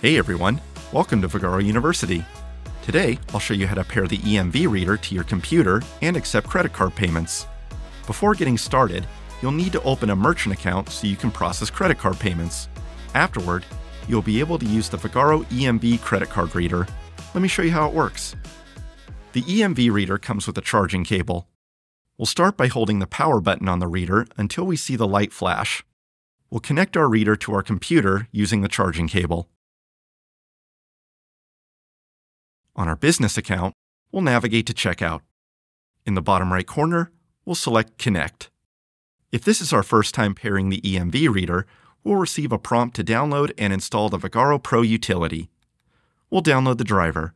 Hey everyone, welcome to Vagaro University. Today, I'll show you how to pair the EMV reader to your computer and accept credit card payments. Before getting started, you'll need to open a merchant account so you can process credit card payments. Afterward, you'll be able to use the Vagaro EMV credit card reader. Let me show you how it works. The EMV reader comes with a charging cable. We'll start by holding the power button on the reader until we see the light flash. We'll connect our reader to our computer using the charging cable. On our business account, we'll navigate to Checkout. In the bottom right corner, we'll select Connect. If this is our first time pairing the EMV reader, we'll receive a prompt to download and install the Vagaro Pro utility. We'll download the driver.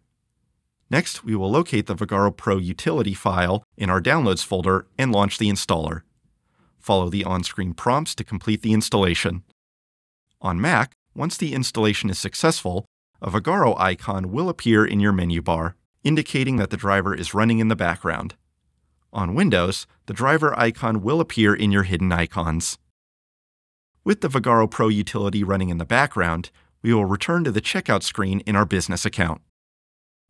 Next, we will locate the Vagaro Pro utility file in our Downloads folder and launch the installer. Follow the on-screen prompts to complete the installation. On Mac, once the installation is successful, a Vagaro icon will appear in your menu bar, indicating that the driver is running in the background. On Windows, the driver icon will appear in your hidden icons. With the Vagaro Pro utility running in the background, we will return to the checkout screen in our business account.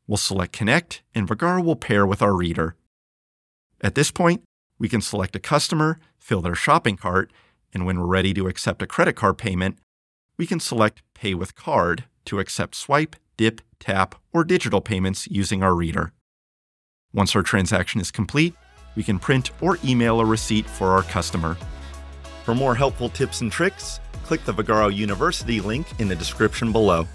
We'll select Connect, and Vagaro will pair with our reader. At this point, we can select a customer, fill their shopping cart, and when we're ready to accept a credit card payment, we can select Pay with Card to accept swipe, dip, tap, or digital payments using our reader. Once our transaction is complete, we can print or email a receipt for our customer. For more helpful tips and tricks, click the Vagaro University link in the description below.